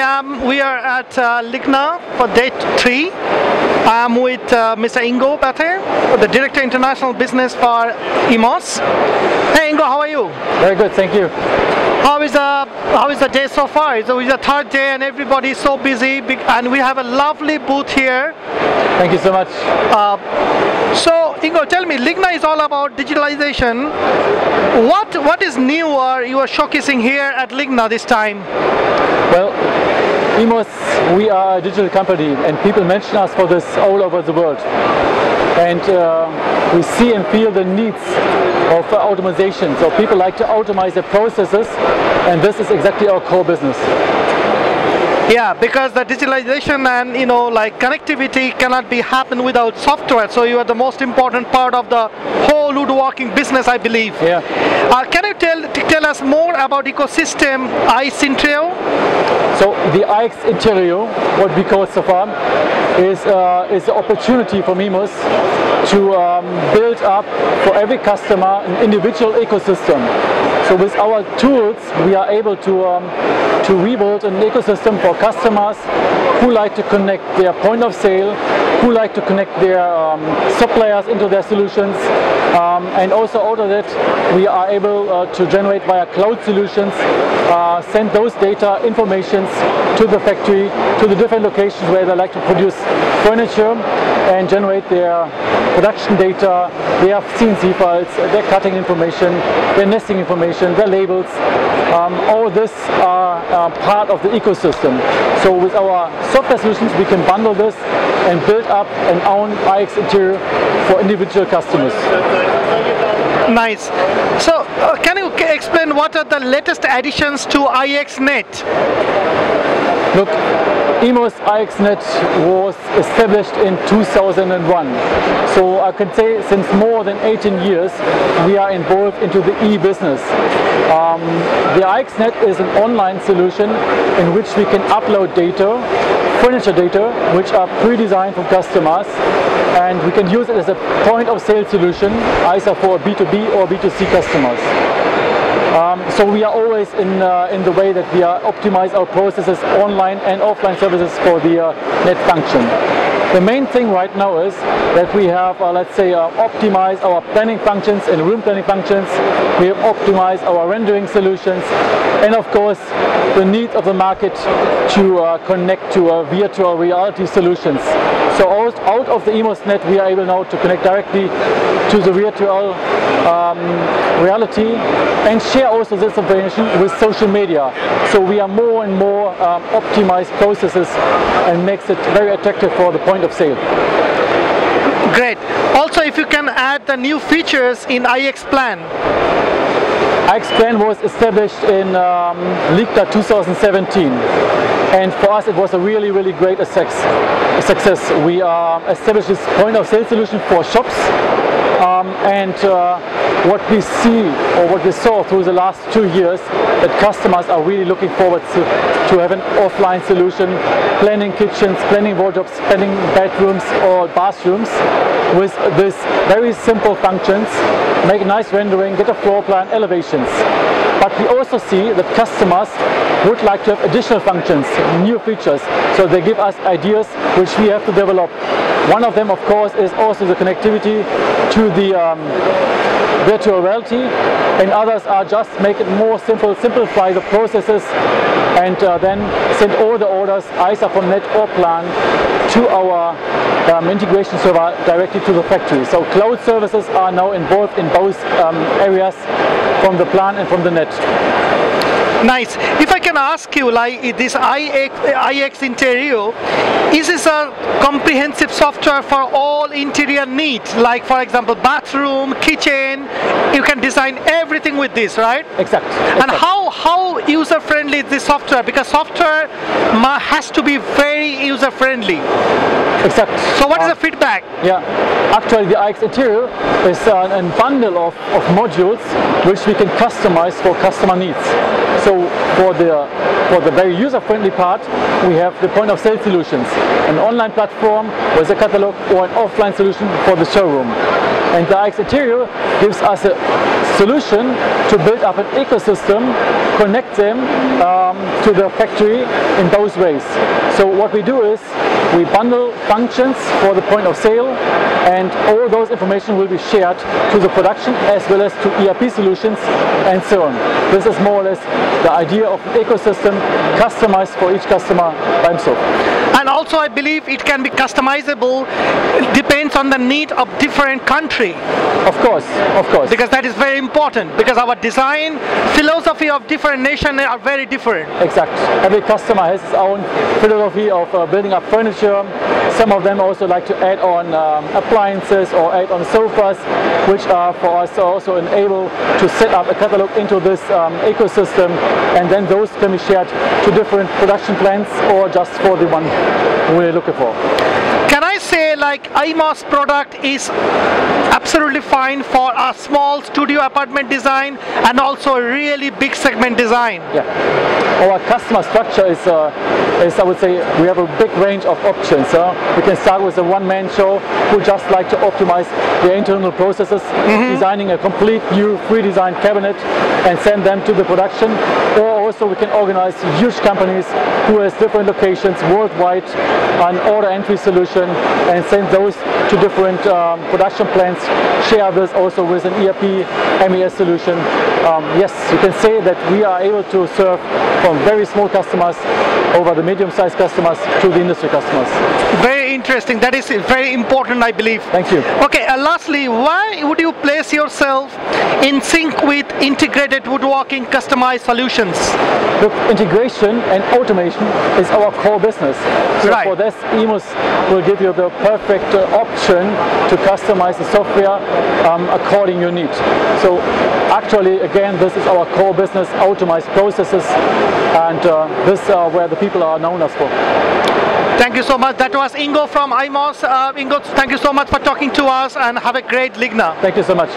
um, we are at uh, Ligna for day three. I'm with uh, Mr. Ingo Bathe, the Director International Business for imos. Hey Ingo, how are you? Very good, thank you. How is the how is the day so far? It's the third day and everybody is so busy and we have a lovely booth here. Thank you so much. Uh, so Ingo, tell me, Ligna is all about digitalization. What what is new or you are showcasing here at Ligna this time? Well, imos, we are a digital company and people mention us for this all over the world. And uh, we see and feel the needs of automation. So people like to automate their processes and this is exactly our core business. Yeah, because the digitalization and you know like connectivity cannot be happen without software. So you are the most important part of the whole woodworking business, I believe. Yeah. Uh, can you tell tell us more about ecosystem iX Interio? So the iX Interio, what we call far, is uh, is an opportunity for imos to um, build up for every customer an individual ecosystem. So with our tools, we are able to um, to rebuild an ecosystem for customers who like to connect their point of sale, who like to connect their um, suppliers into their solutions, um, and also out of that, we are able uh, to generate via cloud solutions, uh, send those data informations to the factory, to the different locations where they like to produce furniture and generate their production data, their CNC files, their cutting information, their nesting information, their labels. Um, all this are uh, part of the ecosystem. So with our software solutions, we can bundle this and build up an own iX Interio for individual customers. Nice. So uh, can you explain what are the latest additions to IXNet? Look, imos IXNet was established in 2001. So I can say since more than 18 years we are involved into the e-business. Um, the IXNet is an online solution in which we can upload data, furniture data, which are pre-designed for customers and we can use it as a point of sale solution either for B2B or B2C customers. Um, so we are always in, uh, in the way that we are optimize our processes online and offline services for the uh, net function. The main thing right now is that we have, uh, let's say, uh, optimized our planning functions and room planning functions. We have optimized our rendering solutions, and of course, the need of the market to uh, connect to uh, virtual reality solutions. So out, out of the imos net, we are able now to connect directly to the virtual um, reality and share also information with social media. So we are more and more um, optimized processes and makes it very attractive for the point of sale. Great. Also, if you can add the new features in IX Plan. IXPlan was established in um, Ligna 2017 and for us it was a really really great success. success. We uh, established this point of sale solution for shops um, and uh, what we see or what we saw through the last two years that customers are really looking forward to, to have an offline solution, planning kitchens, planning wardrobes, planning bedrooms or bathrooms with this very simple functions, make nice rendering, get a floor plan, elevations. But we also see that customers would like to have additional functions, new features, so they give us ideas which we have to develop. One of them, of course, is also the connectivity to the um, virtual reality, and others are just make it more simple, simplify the processes, and uh, then send all the orders either from net or plan to our um, integration server directly to the factory. So cloud services are now involved in both um, areas from the plan and from the net. Nice. If I can ask you, like this IX, iX Interio, is this a comprehensive software for all interior needs? Like, for example, bathroom, kitchen. You can design everything with this, right? Exactly. And exact. how how user friendly is this software? Because software has to be very user friendly. Exact. So, what is Uh, the feedback? Yeah, actually the iX Interio is uh, a bundle of, of modules which we can customize for customer needs. So for the for the very user-friendly part, we have the point of sale solutions, an online platform with a catalog or an offline solution for the showroom. And the iX Interio gives us a solution to build up an ecosystem, connect them um, to the factory in those ways. So what we do is we bundle functions for the point of sale and all those information will be shared to the production as well as to ERP solutions and so on. This is more or less the idea of an ecosystem customized for each customer by himself. And also I believe it can be customizable, it depends on the need of different country. Of course, of course. Because that is very important because our design philosophy of different nations are very different. Exact. Every customer has his own philosophy of uh, building up furniture. Some of them also like to add on um, appliances or add on sofas, which are for us also enable to set up a catalog into this um, ecosystem and then those can be shared to different production plants or just for the one we're looking for. Can I say like IMOS product is absolutely fine for a small studio apartment design and also a really big segment design? Yeah. Our customer structure is, uh, is I would say, we have a big range of options. Uh. We can start with a one-man show who just like to optimize their internal processes, designing a complete new free-designed cabinet and send them to the production. Or also we can organize huge companies who has different locations worldwide, an order entry solution and send those to different um, production plants, share this also with an ERP MES solution. Um, yes, you can say that we are able to serve from very small customers over the medium-sized customers to the industry customers. Very interesting. That is very important, I believe. Thank you. Okay, uh, lastly, why would you place yourself in sync with integrated woodworking customized solutions? Look, integration and automation is our core business. So Right. for this, imos will give you the perfect uh, option to customize the software um, according your need. So actually, again, this is our core business, automized processes, and uh, this uh, where the people are known us for. Thank you so much. That was Ingo from IMOS. Uh, Ingo, thank you so much for talking to us and have a great Ligna. Thank you so much.